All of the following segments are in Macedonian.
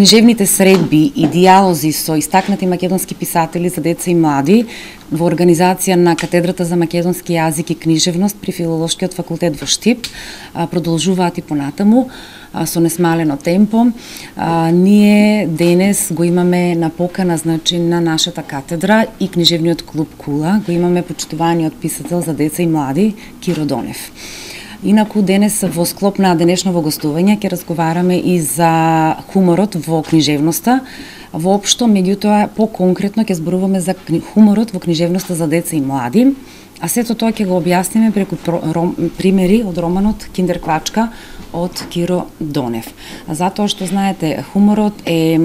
Книжевните средби и диалози со истакнати македонски писатели за деца и млади во организација на Катедрата за македонски јазик и книжевност при Филолошкиот факултет во Штип продолжуваат и понатаму со несмалено темпо. Ние денес го имаме на покана значи на нашата катедра и книжевниот клуб Кула, го имаме почитуваниот писател за деца и млади Киро Донев. Инаку денес во склоп на денешново гостување ќе разговараме и за хуморот во книжевноста. Воопшто, меѓутоа, по-конкретно ќе зборуваме за хуморот во книжевноста за деца и млади. А сето тоа ќе го објасниме преку примери од романот Киндер Клачка од Киро Донев. Затоа што знаете, хуморот е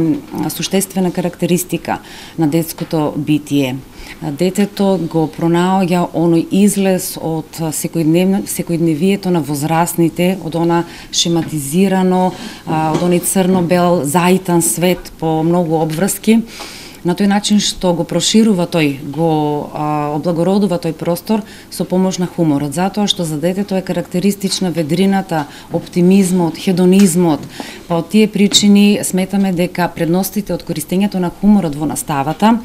суштествена карактеристика на детското битие детето го пронаоѓа оној излез од секојдневно, секојдневието на возрастните, од она шематизирано, од оној црно-бел заитан свет по многу обврски, на тој начин што го проширува тој, го а, облагородува тој простор со помош на хуморот, затоа што за детето е карактеристична ведрината, оптимизмот, хедонизмот. Па од тие причини сметаме дека предностите од користењето на хуморот во наставата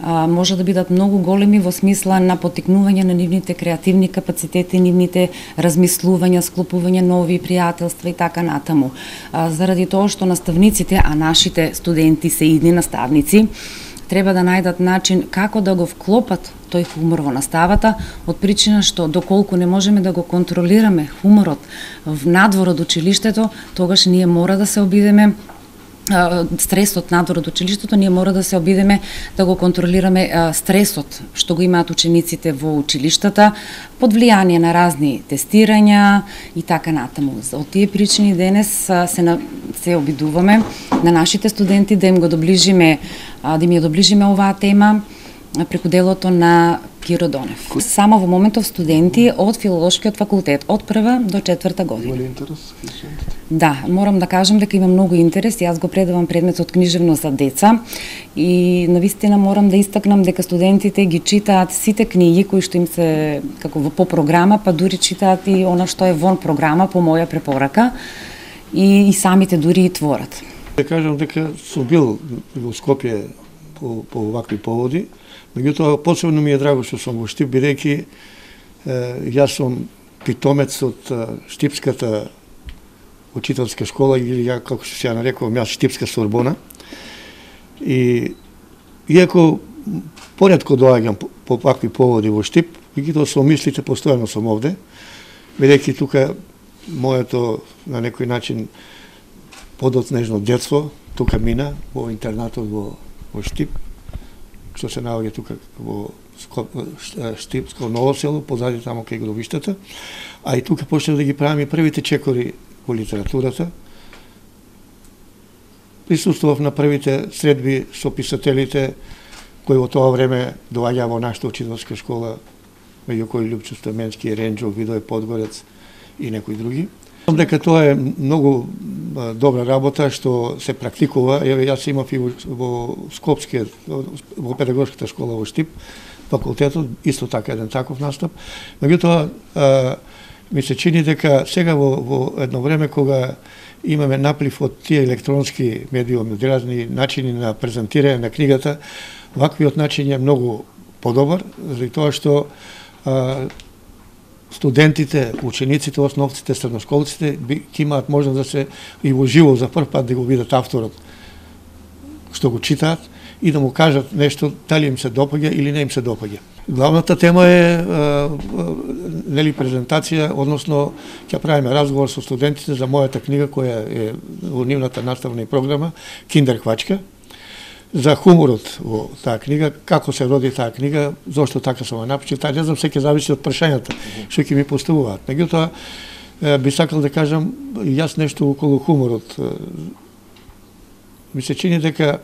а, може да бидат многу големи во смисла на потикнување на нивните креативни капацитети, нивните размислувања, склопување нови пријателства и така натаму. А, заради тоа што наставниците, а нашите студенти се идни наставници, треба да најдат начин како да го вклопат тој хумор во наставата, од причина што доколку не можеме да го контролираме хуморот в надвор од училиштето, тогаш ние мора да се обидеме стресот надвор од училиштето, ние мора да се обидеме да го контролираме стресот што го имаат учениците во училиштата под влијание на разни тестирања и така натаму. Од тие причини денес се на, се обидуваме на нашите студенти да им го доближиме да им ја доближиме оваа тема преку делото на Киро Донев. Само во моментов студенти од филолошкиот факултет од прва до четврта година. Има интерес? Да, морам да кажам дека има многу интерес. Јас го предавам предметот книжевност за деца и на вистина морам да истакнам дека студентите ги читаат сите книги кои што им се како во по програма, па дури читаат и она што е вон програма по моја препорака и, и самите дури и творат. Да кажам дека сум бил во Скопје по, по вакви поводи Меѓутоа, посебно ми е драго што сум во Штип, бидејќи јас сум питомец од Штипската учителска школа или ја, како што се ја нарекувам, јас Штипска Сорбона. И иако поредко доаѓам по, по вакви поводи во Штип, меѓутоа со мислите постојано сум овде, бидејќи тука моето на некој начин подоцнежно детство тука мина во интернатот во, во Штип што се наоѓа тука во Штипско ново село, позади таму кај гробиштата, а и тука почнав да ги правам и првите чекори во литературата. Присуствував на првите средби со писателите кои во тоа време доаѓаа во нашата учителска школа, меѓу кои Лјупчо Стаменски, Ренџо, Видој Подгорец и некои други. Дека тоа е многу добра работа што се практикува. Еве јас имав и во, во Скопскиот во педагошката школа во Штип, факултетот исто така еден таков настап. Меѓутоа ми се чини дека сега во, во едно време кога имаме наплив од тие електронски медиуми, од разни начини на презентирање на книгата, ваквиот начин е многу подобар, заради тоа што а, студентите, учениците, основците, средношколците ќе имаат можност да се и во живо за прв пат да го видат авторот што го читаат и да му кажат нешто дали им се допаѓа или не им се допаѓа. Главната тема е, нели презентација, односно ќе правиме разговор со студентите за мојата книга која е во нивната наставна програма Киндер Хвачка, за хуморот во таа книга, како се роди таа книга, зошто така се напиши, таа не знам, секи зависи од прашањата што ќе ми поставуваат. Меѓутоа, би сакал да кажам јас нешто околу хуморот. Ми се чини дека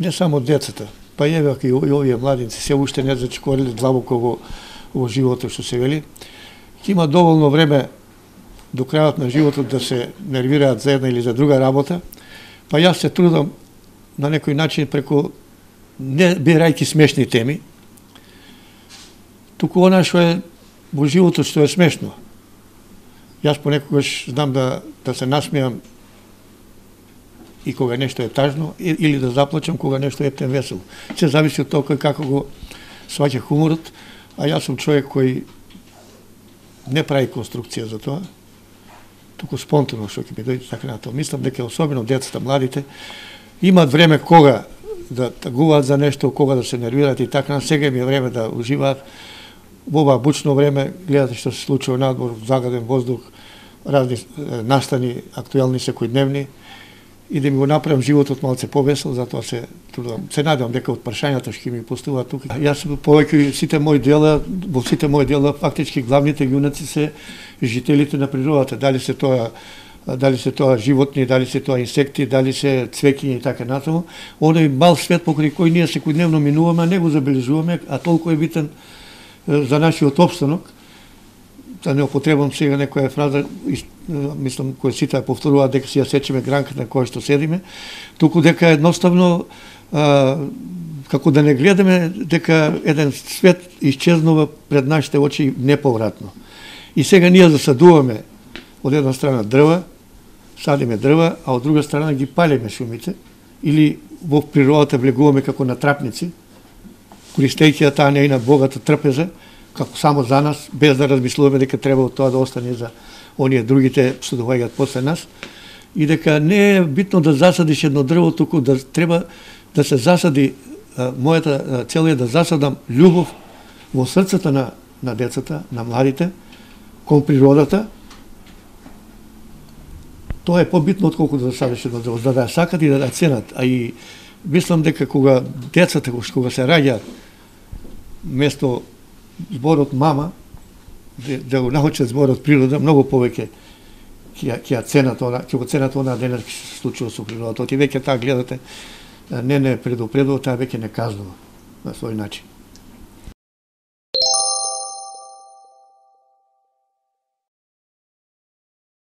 не само децата, па еве и овие младинци се уште не зачекориле длабоко во, во животот што се вели, ќе има доволно време до крајот на животот да се нервираат за една или за друга работа, па јас се трудам на некој начин преку не бирајќи смешни теми, туку она што е во животот што е смешно. Јас понекогаш знам да, да се насмејам и кога нешто е тажно, или да заплачам кога нешто е ептен весело. Се зависи од тоа кој како го сваќа хуморот, а јас сум човек кој не прави конструкција за тоа, туку спонтано што ќе ми дојде така на тоа. Мислам дека особено децата, младите, имаат време кога да тагуваат за нешто, кога да се нервираат и така, сега ми е време да уживаат во ова бучно време, гледате што се случува надвор, загаден воздух, разни настани, актуелни секојдневни, и да ми го направам животот малце повесел, затоа се трудам. Се надевам дека од прашањата што ми постуваат тука. Јас повеќе сите мои дела, во сите мои дела фактички главните јунаци се жителите на природата, дали се тоа дали се тоа животни, дали се тоа инсекти, дали се цвеќиња и така натаму. Оној мал свет покрај кој ние секојдневно минуваме, не го забележуваме, а толку е битен за нашиот обстанок да не употребам сега некоја фраза, мислам, која сите ја повторува, дека си ја сечеме гранката на која што седиме, туку дека едноставно а, како да не гледаме дека еден свет исчезнува пред нашите очи неповратно. И сега ние засадуваме од една страна дрва, садиме дрва, а од друга страна ги палиме шумите, или во природата влегуваме како на трапници, користејќи ја таа неина богата трпеза, како само за нас, без да размислуваме дека треба тоа да остане за оние другите што доаѓаат после нас, и дека не е битно да засадиш едно дрво, туку да треба да се засади, мојата цел е да засадам љубов во срцата на, на децата, на младите, кон природата, тоа е побитно отколку да засадиш едно дрво, за да ја сакат и да ја ценат. А и мислам дека кога децата, кога се раѓаат, место зборот мама, да, го научат зборот природа, многу повеќе ќе ќе ценат она, ќе го ценат она денес што се случило со природата. Оти веќе таа гледате, не не предупредува, таа веќе не казнува на свој начин.